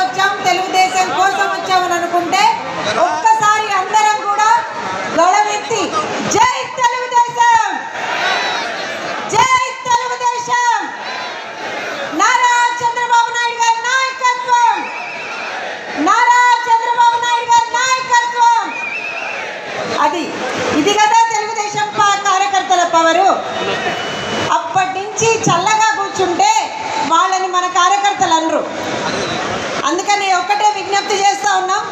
వచ్చాం తెలుగుదేశం కోసం వచ్చామని అనుకుంటే ఒక్కసారి అందరం కూడా గొడవెత్తి జై తెలుగుదేశం! జై తెలుగుదేశం! నారా చంద్రబాబు నాయుడు గారి నాయకత్వం! నారా చంద్రబాబు నాయుడు గారి నాయకత్వం! అది ఇది కదా తెలుగుదేశం కార్యకర్తల పవరు. అప్పటి నుంచి చల్లగా కూర్చుంటే వాళ్ళని మన కార్యకర్తలు అనరు. ఉన్నాం.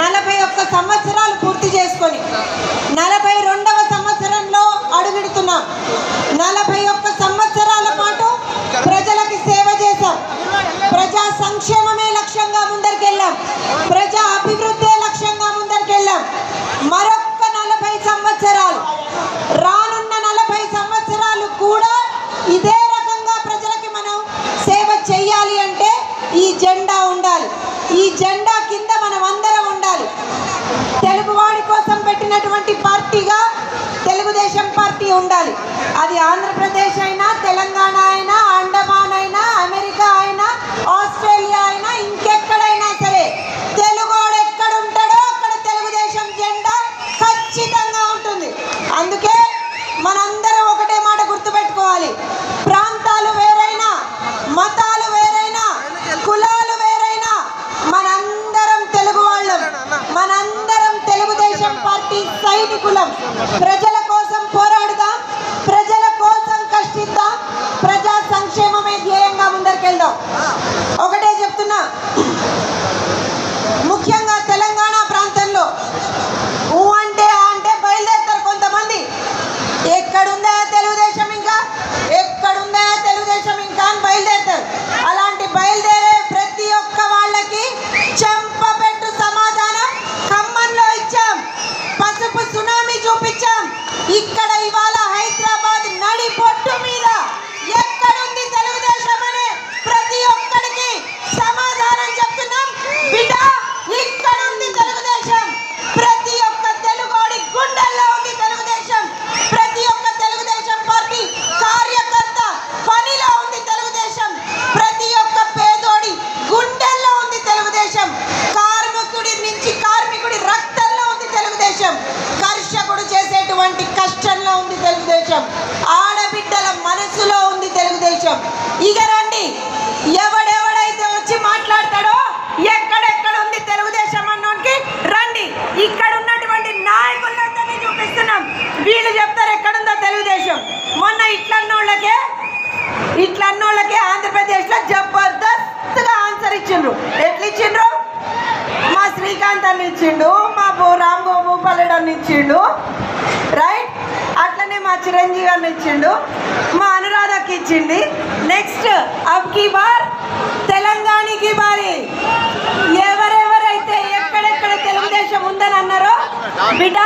నలభై ఒక్క సంవత్సరాలు కలిగినటువంటి పార్టీగా తెలుగుదేశం పార్టీ ఉండాలి. అది ఆంధ్రప్రదేశ్ అయినా తెలంగాణ అయినా ఒకటే చెప్తున్నా ముఖ్యంగా తెలంగాణ ప్రాంతంలో ఊ అంటే ఆ అంటే బయలుదేరుతారు కొంతమంది ఎక్కడుందా తెలుగుదేశం ఇంకా ఎక్కడుందా తెలుగుదేశం ఇంకా అని బయలుదేరుతారు అలాంటి బయలుదేరే ప్రతి ఒక్క వాళ్ళకి చెంపపెట్టు సమాధానం ఖమ్మంలో ఇచ్చాం పసుపు సునామీ చూపించాం ఇక్కడ ఇవాళ హైదరాబాద్ నడి పొట్టు మీద ఎక్కడుంది తెలుగుదేశం అనే ప్రతి ఒక్కడికి సమాధానం చెప్తున్నాం బిడ్డ ఇక్కడుంది తెలుగుదేశం ప్రతి ఒక్క తెలుగోడి గుండెల్లో ఉంది తెలుగుదేశం ప్రతి ఒక్క తెలుగుదేశం పార్టీ కార్యకర్త పనిలో ఉంది తెలుగుదేశం ప్రతి ఒక్క పేదోడి గుండెల్లో ఉంది తెలుగుదేశం కార్మికుడి నుంచి కార్మికుడి రక్తంలో ఉంది తెలుగుదేశం ఎటువంటి కష్టంలో ఉంది తెలుగుదేశం? ఆడబిడ్డల మనసులో ఉంది తెలుగుదేశం. ఇక రండి. ఎవడెవడైతే వచ్చి మాట్లాడతాడో ఎక్కడెక్కడ ఉంది తెలుగుదేశం అన్నోనికి రండి. ఇక్కడ ఉన్నటువంటి నాయకులందరినీ చూపిస్తున్నాం. వీళ్ళు చెప్తారు ఎక్కడుందో తెలుగుదేశం. మొన్న ఇట్లన్నోళ్ళకే ఇట్లన్నోళ్ళకే ఆంధ్రప్రదేశ్లో జబర్దస్త్గా ఆన్సర్ ఇచ్చిండ్రు. ఎట్లా ఇచ్చిండ్రు మా శ్రీకాంత్ అని ఇచ్చిండు మా రామ్ గోపాలుడు అని ఇచ్చిండు చిరంజీవి అని ఇచ్చిండు మా అనురాధకి ఇచ్చింది. నెక్స్ట్ అబ్కి బార్ తెలంగాణకి బారి. ఎవరెవరైతే ఎక్కడెక్కడ తెలుగుదేశం ఉందని అన్నారో బిడ్డ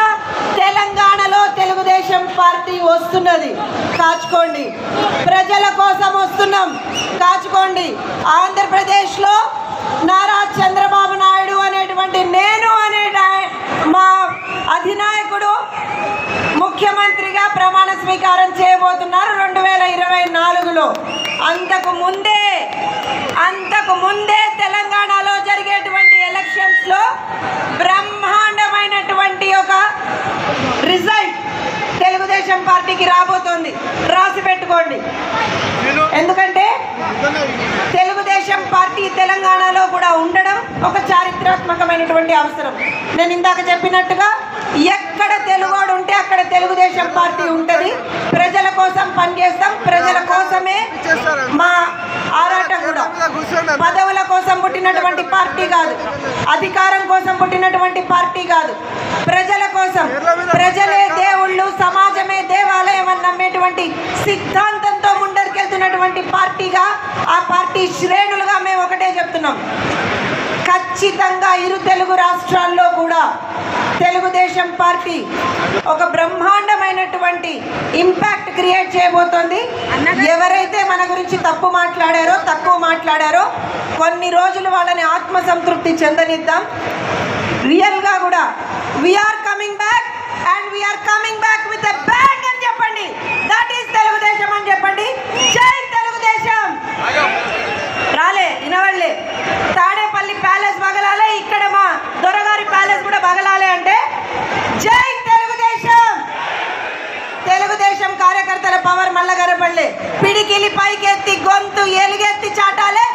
తెలంగాణలో తెలుగుదేశం పార్టీ వస్తున్నది. కాచుకోండి. ప్రజల కోసం వస్తున్నాం. కాచుకోండి. ఆంధ్ర నారా చంద్రబాబు నాయుడు అనేటువంటి నేను అనే డా- మా అధినాయకుడు ముఖ్యమంత్రిగా ప్రమాణ చేయబోతున్నారు రెండు వేల ఇరవై నాలుగులో. అంతకు ముందే అంతకు ముందే తెలంగాణలో జరిగేటువంటి ఎలక్షన్స్లో బ్రహ్మాండమైనటువంటి ఒక రిజల్ట్ తెలుగుదేశం పార్టీకి రాబోతోంది. రాసి పెట్టుకోండి. ఎందుకంటే తెలుగుదేశం పార్టీ తెలంగాణలో కూడా ఉండడం ఒక చారిత్రాత్మకమైనటువంటి అవసరం. నేను ఇందాక చెప్పినట్టుగా ఎక్కడ తెలుగోడు అక్కడ తెలుగుదేశం పార్టీ ఉంటుంది. ప్రజల కోసం పనిచేస్తాం ప్రజల కోసమే మా ఆరాటం కూడా. పదవుల కోసం పుట్టినటువంటి పార్టీ కాదు. అధికారం కోసం పుట్టినటువంటి పార్టీ కాదు. ప్రజల కోసం. ప్రజలే దేవుళ్ళు సమాజమే దేవాలయం అని నమ్మేటువంటి సిద్ధాంతంతో ముందరికెళ్తున్నటువంటి పార్టీగా ఆ పార్టీ శ్రేణులుగా మేము ఒకటే చెప్తున్నాం. ఖచ్చితంగా ఇరు తెలుగు రాష్ట్రాల్లో కూడా తెలుగుదేశం పార్టీ ఒక బ్రహ్మాండమైనటువంటి ఇంపాక్ట్ క్రియేట్ చేయబోతోంది. ఎవరైతే మన గురించి తప్పు మాట్లాడారో తక్కువ మాట్లాడారో కొన్ని రోజులు వాళ్ళని ఆత్మ సంతృప్తి చెందనిద్దాం రియల్గా కూడా we're coming back and we're coming ಕಿಡಿಕಿಲಿ ಪೈಕೆತ್ತಿ ಗೊಂತು ಎಲ್ಲಿಗೆತ್ತಿ ಚಾಟಾಲೆ